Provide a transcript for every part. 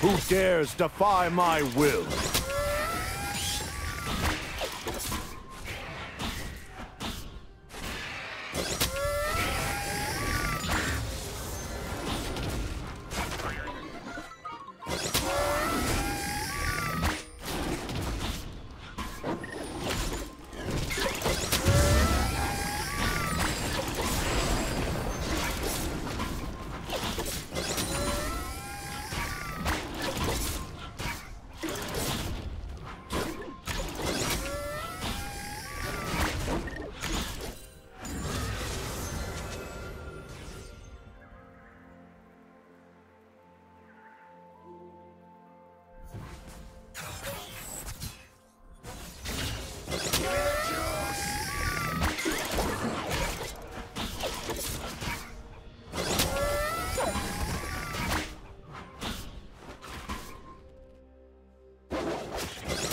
Who dares defy my will? Let's go.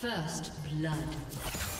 First blood.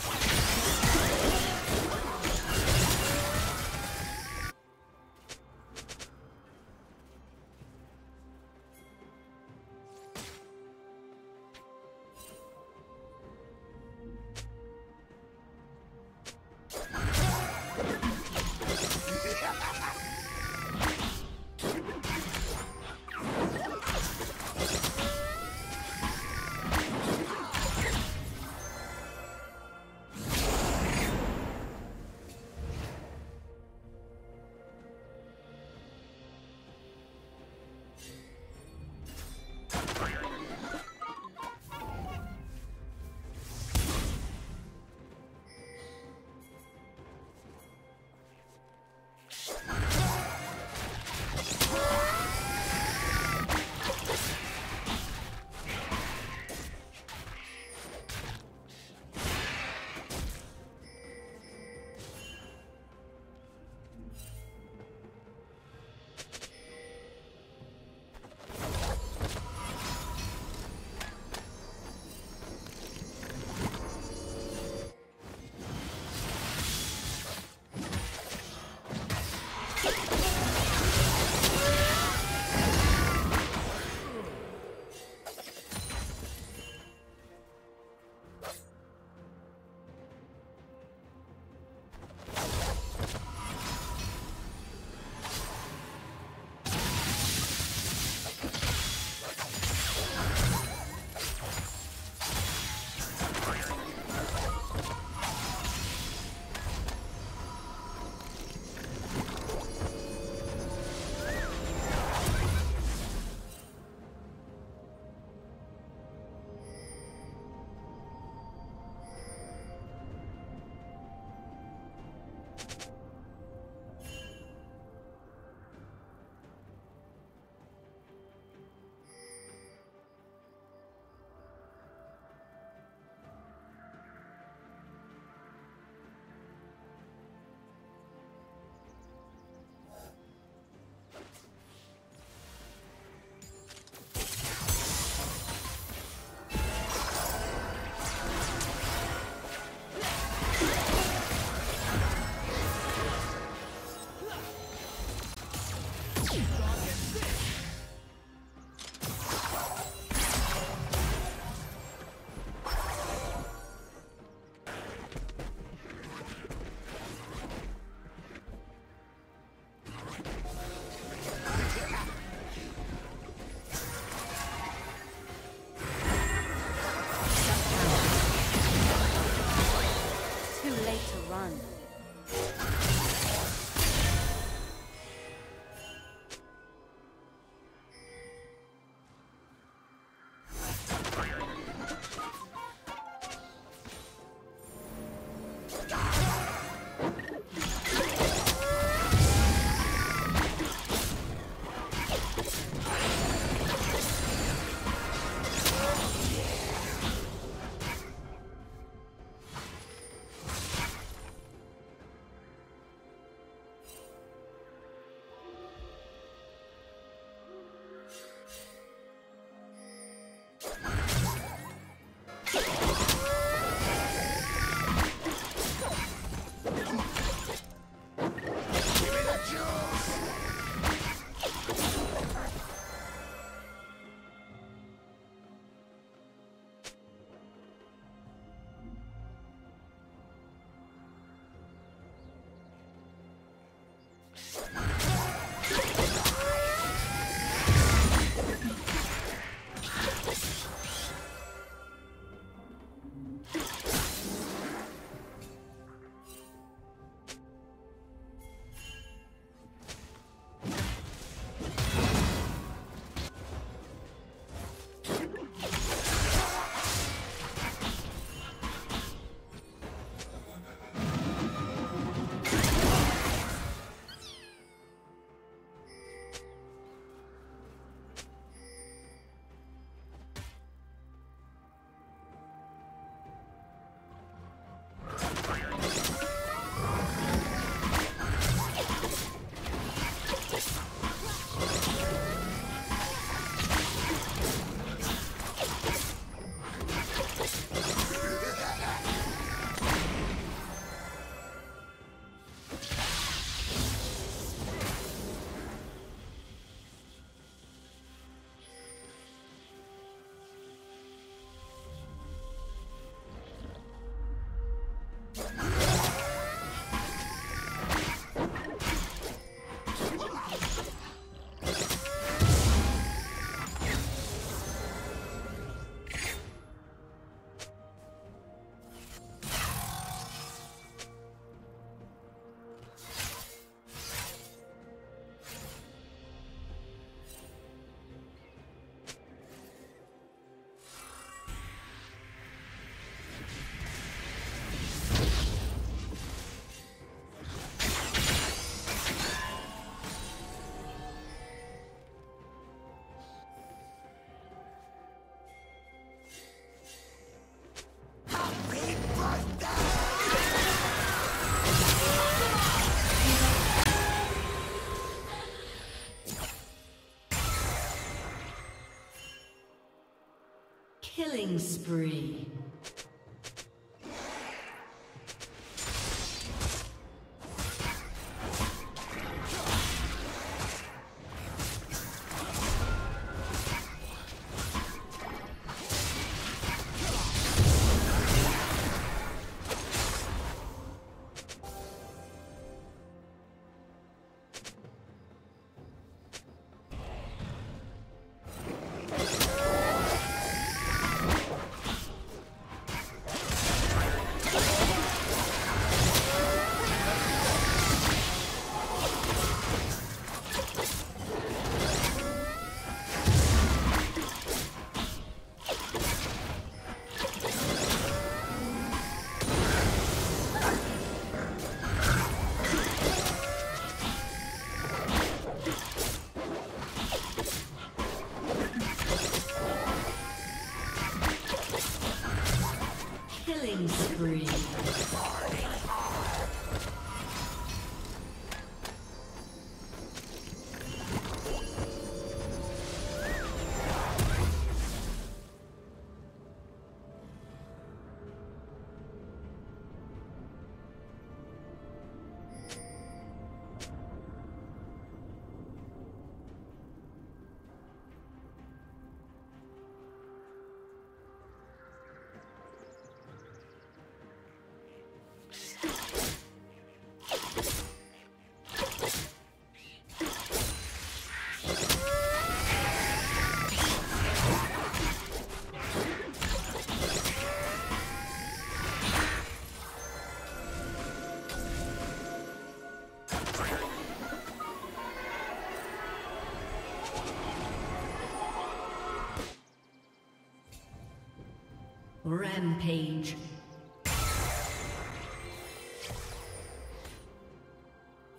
Rampage.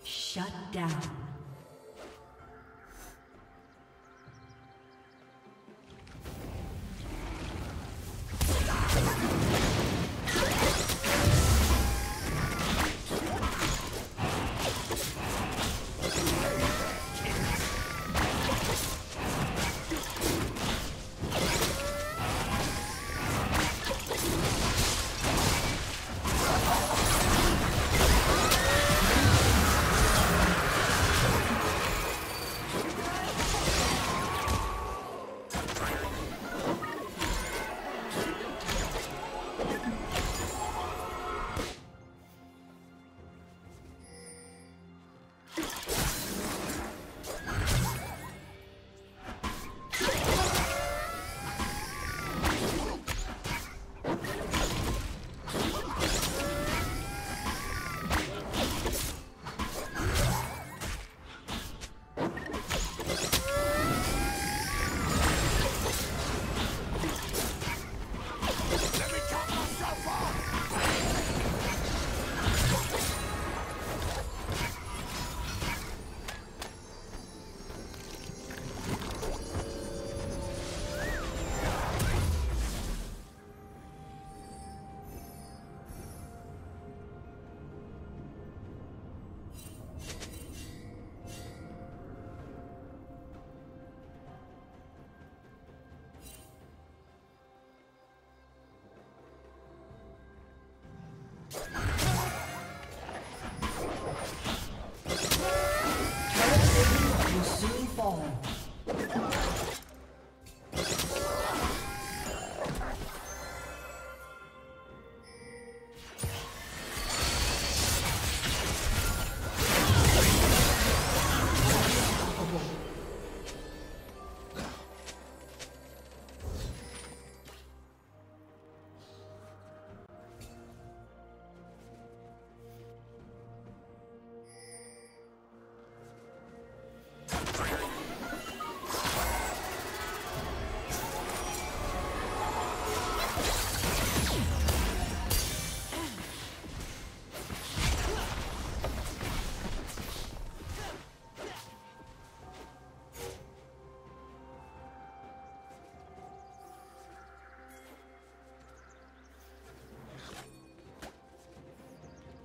Shut down.